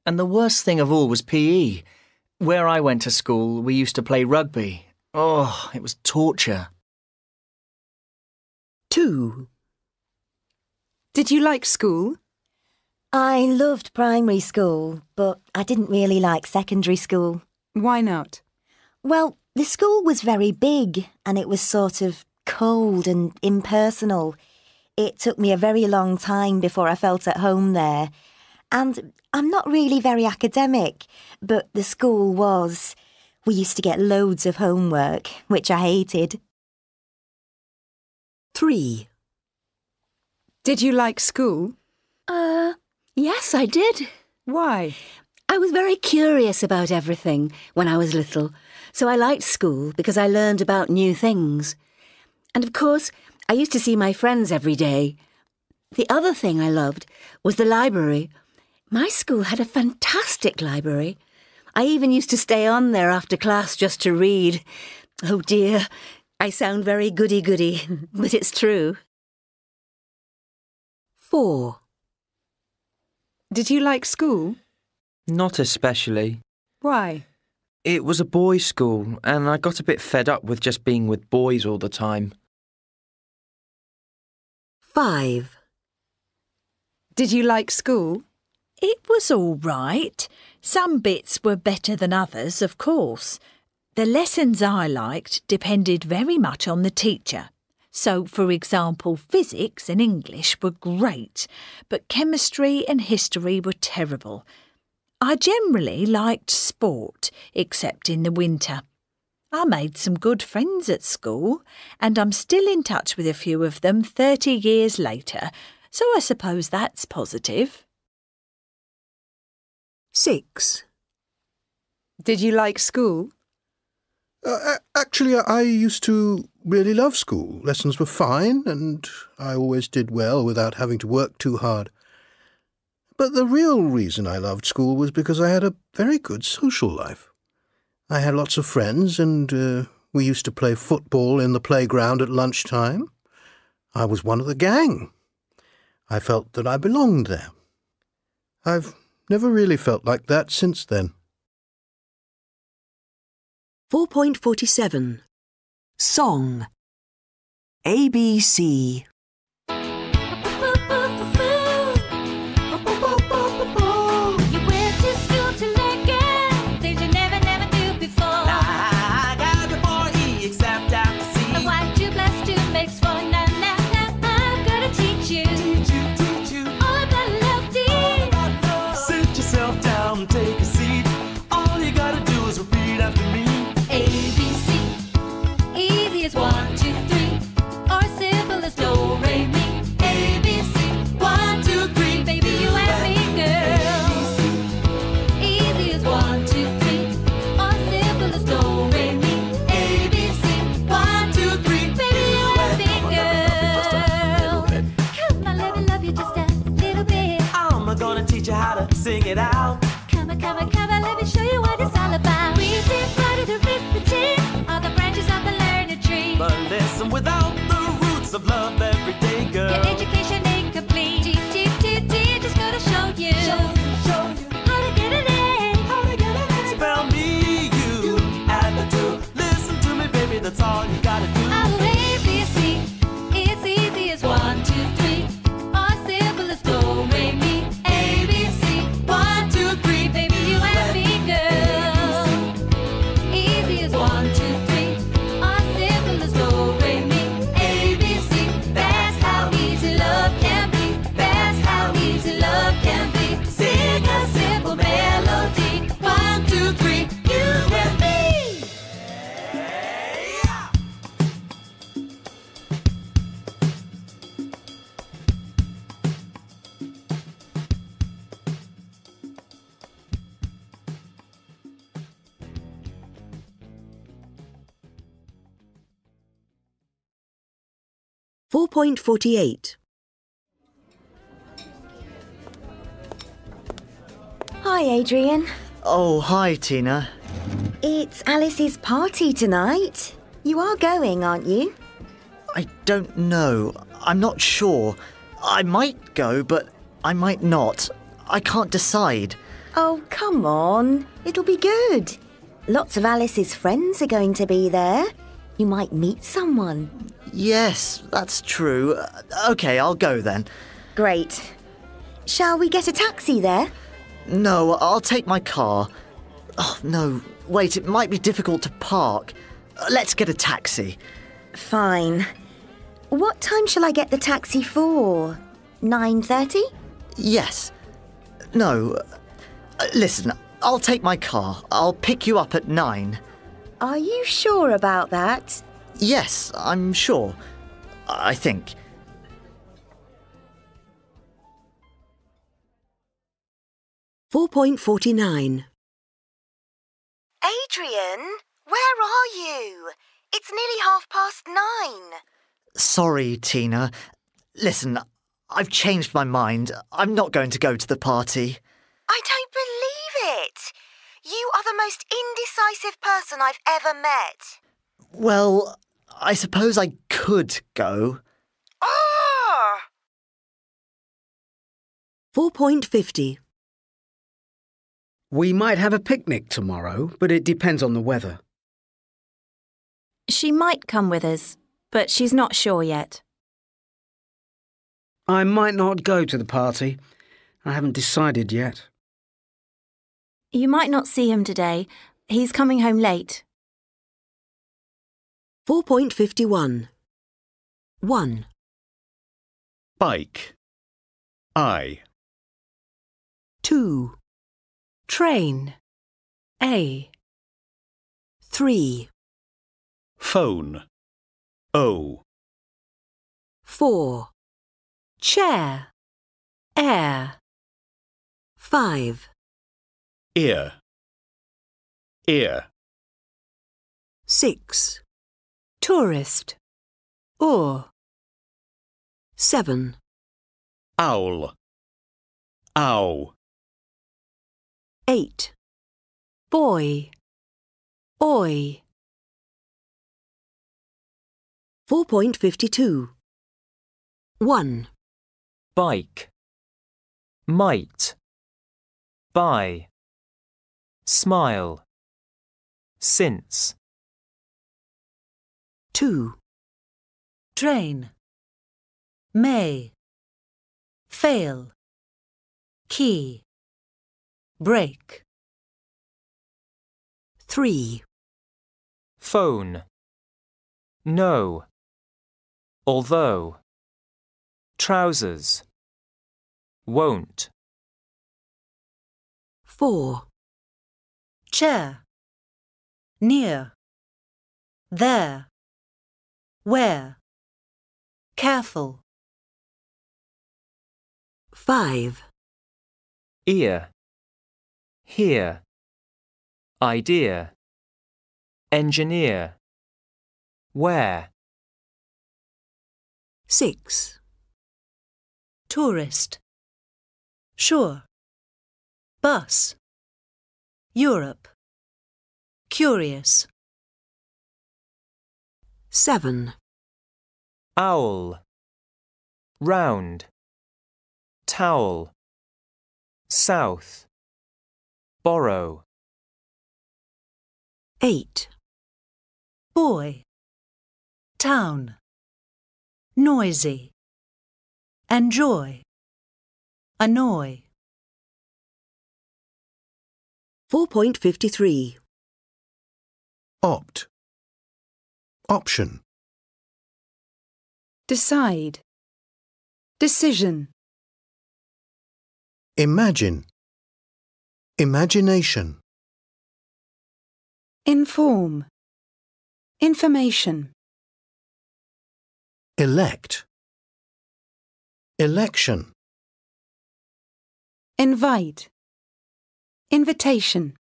And the worst thing of all was PE. Where I went to school, we used to play rugby. Oh, it was torture. 2. Did you like school? I loved primary school, but I didn't really like secondary school. Why not? Well, the school was very big and it was sort of cold and impersonal. It took me a very long time before I felt at home there. And I'm not really very academic, but the school was. We used to get loads of homework, which I hated. 3. Did you like school? Uh, yes, I did. Why? I was very curious about everything when I was little, so I liked school because I learned about new things. And of course, I used to see my friends every day. The other thing I loved was the library. My school had a fantastic library. I even used to stay on there after class just to read. Oh dear, I sound very goody goody, but it's true. 4. Did you like school? Not especially. Why? It was a boys' school, and I got a bit fed up with just being with boys all the time. 5. Did you like school? It was all right. Some bits were better than others, of course. The lessons I liked depended very much on the teacher. So, for example, physics and English were great, but chemistry and history were terrible. I generally liked sport, except in the winter. I made some good friends at school, and I'm still in touch with a few of them 30 years later, so I suppose that's positive. 6. Did you like school? Uh, actually, I used to really love school. Lessons were fine, and I always did well without having to work too hard. But the real reason I loved school was because I had a very good social life. I had lots of friends, and uh, we used to play football in the playground at lunchtime. I was one of the gang. I felt that I belonged there. I've never really felt like that since then. 4.47. Song. ABC. 4.48 Hi, Adrian. Oh, hi, Tina. It's Alice's party tonight. You are going, aren't you? I don't know. I'm not sure. I might go, but I might not. I can't decide. Oh, come on. It'll be good. Lots of Alice's friends are going to be there. You might meet someone. Yes, that's true. Uh, Okay, I'll go then. Great. Shall we get a taxi there? No, I'll take my car. Oh, no. Wait, it might be difficult to park. Uh, Let's get a taxi. Fine. What time shall I get the taxi for? 9:30? Yes. No. uh, Listen, I'll take my car. I'll pick you up at nine. Are you sure about that? Yes, I'm sure. I think. Four point forty-nine. Adrian, where are you? It's nearly half past nine. Sorry, Tina. Listen, I've changed my mind. I'm not going to go to the party. I don't believe it. You are the most indecisive person I've ever met. Well, I suppose I could go. Ah! Four point fifty. We might have a picnic tomorrow, but it depends on the weather. She might come with us, but she's not sure yet. I might not go to the party. I haven't decided yet. You might not see him today. He's coming home late. Four point fifty-one. One. Bike. I. Two. Train. A. Three. Phone. O. Four. Chair. Air. Five. Ear. Ear. Six. Tourist. Or. Seven. Owl. Ow. Eight. Boy. Oi. Four point fifty-two. One. Bike. Might. Buy. Smile. Since. Two. Train. May. Fail. Key. Break. Three. Phone. No. Although. Trousers. Won't. Four. Chair. Near. There. Where. Careful. Five. Ear. Here. Idea. Engineer. Where. Six. Tourist. Sure. Bus. Europe. Curious. Seven. Owl. Round. Towel. South. Borrow. 8. Boy. Town. Noisy. Enjoy. Annoy. 4.53. Opt. Option. Decide. Decision. Imagine. Imagination. Inform. Information. Elect. Election. Invite. Invitation.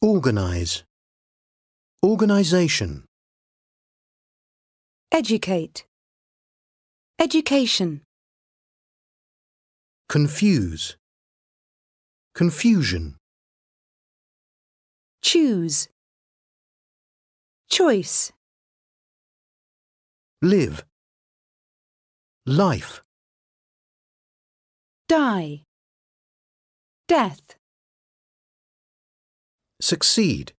Organize. Organization. Educate. Education. Confuse. Confusion. Choose. Choice. Live. Life. Die. Death. Succeed.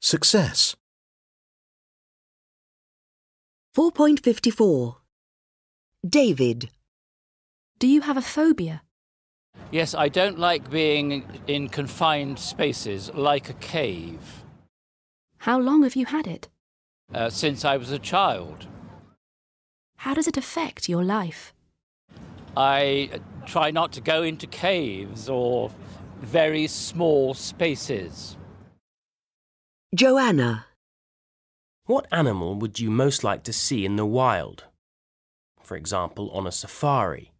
Success. 4.54. David. Do you have a phobia? Yes, I don't like being in confined spaces like a cave. How long have you had it? Uh, since I was a child. How does it affect your life? I try not to go into caves or very small spaces. Joanna. What animal would you most like to see in the wild? For example, on a safari.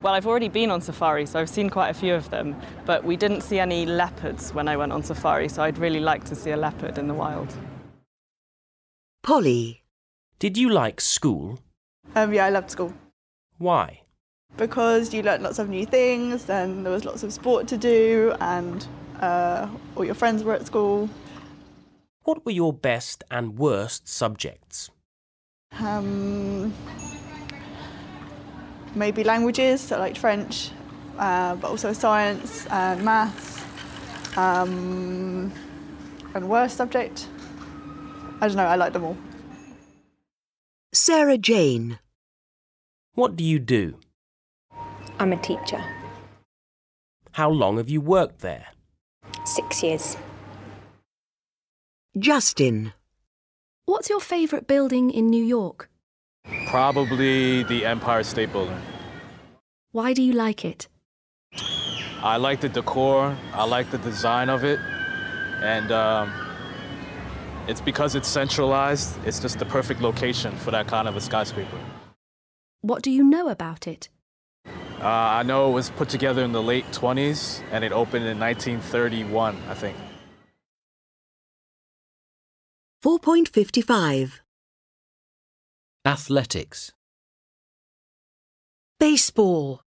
Well, I've already been on safari, so I've seen quite a few of them, but we didn't see any leopards when I went on safari, so I'd really like to see a leopard in the wild. Polly. Did you like school? Um, yeah, I loved school Why? because you learnt lots of new things, and there was lots of sport to do, and uh, all your friends were at school. What were your best and worst subjects? Um, maybe languages, so I liked French, uh, but also science and maths. Um, and worst subject? I don't know, I like them all. Sarah Jane. What do you do? I'm a teacher. How long have you worked there? Six years. Justin. What's your favourite building in New York? Probably the Empire State Building. Why do you like it? I like the decor, I like the design of it, and um, it's because it's centralized, it's just the perfect location for that kind of a skyscraper. What do you know about it? Uh, I know it was put together in the late 20s and it opened in 1931, I think. 4.55. Athletics. Baseball.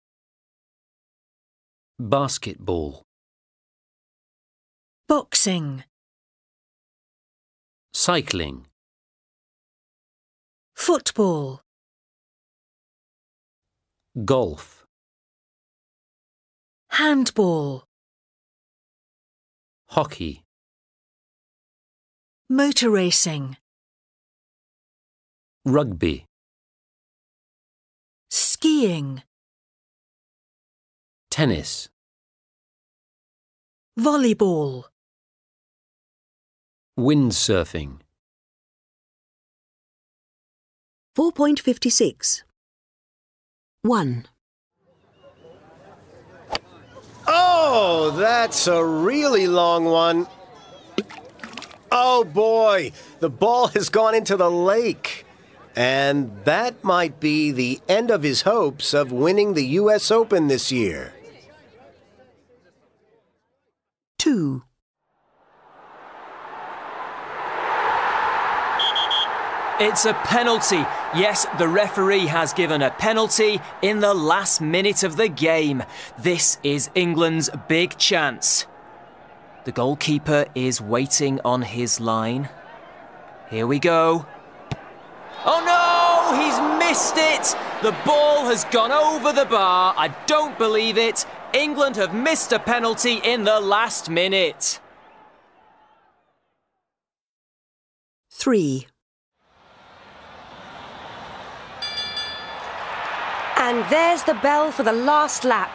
Basketball. Boxing. Cycling. Football. Golf. Handball. Hockey. Motor racing. Rugby. Skiing. Tennis. Volleyball. Windsurfing. 4.56. 1. Oh, that's a really long one. Oh boy, the ball has gone into the lake. And that might be the end of his hopes of winning the U.S. Open this year. 2. It's a penalty. Yes, the referee has given a penalty in the last minute of the game. This is England's big chance. The goalkeeper is waiting on his line. Here we go. Oh no, he's missed it! The ball has gone over the bar. I don't believe it. England have missed a penalty in the last minute. 3. And there's the bell for the last lap.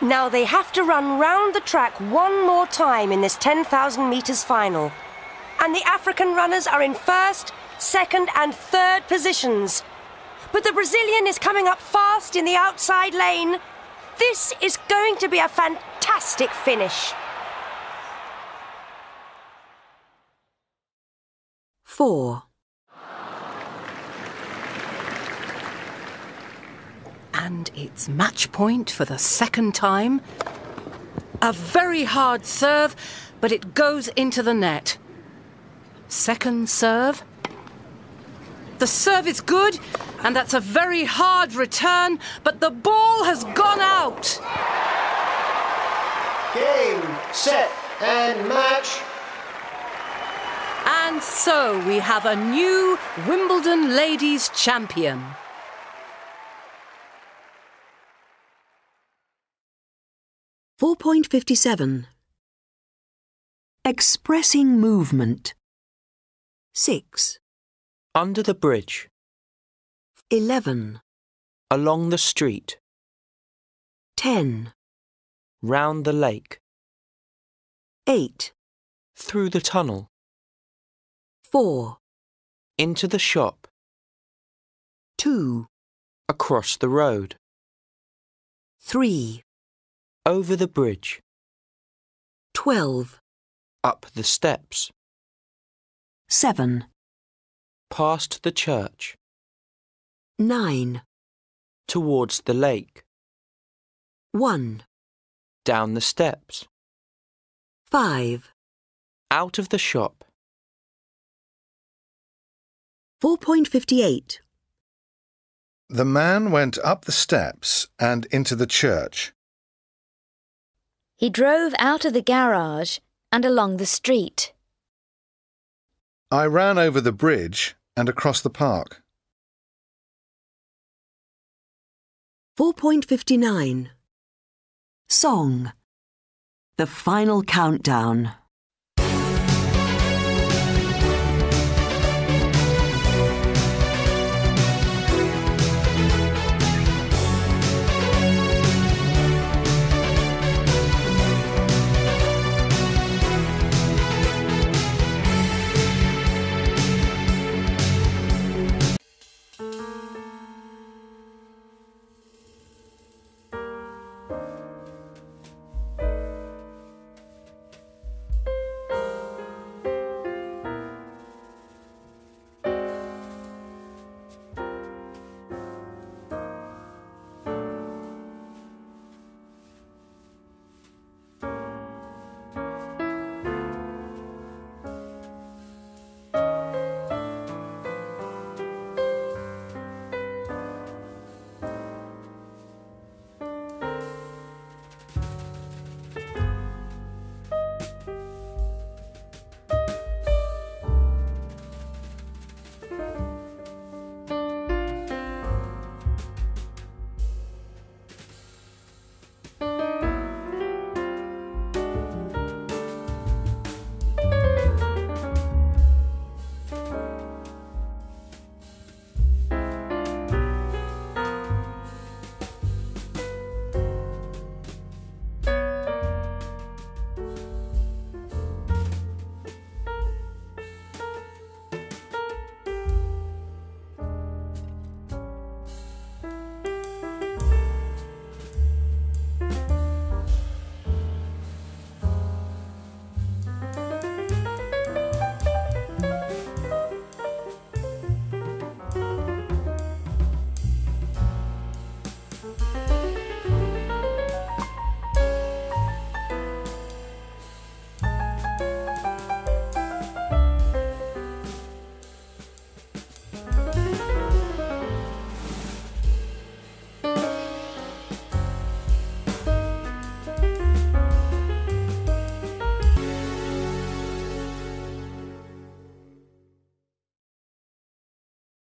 Now they have to run round the track one more time in this 10,000 metres final. And the African runners are in first, second, and third positions. But the Brazilian is coming up fast in the outside lane. This is going to be a fantastic finish. 4. And it's match point for the second time. A very hard serve, but it goes into the net. Second serve. The serve is good, and that's a very hard return, but the ball has gone out. Game, set, and match. And so we have a new Wimbledon ladies champion. Four point fifty seven. Expressing movement. Six. Under the bridge. Eleven. Along the street. Ten. Round the lake. Eight. Through the tunnel. Four. Into the shop. Two. Across the road. Three. Over the bridge. Twelve. Up the steps. Seven. Past the church. Nine. Towards the lake. One. Down the steps. Five. Out of the shop. 4.58. The man went up the steps and into the church. He drove out of the garage and along the street. I ran over the bridge and across the park. 4.59. Song. The final countdown.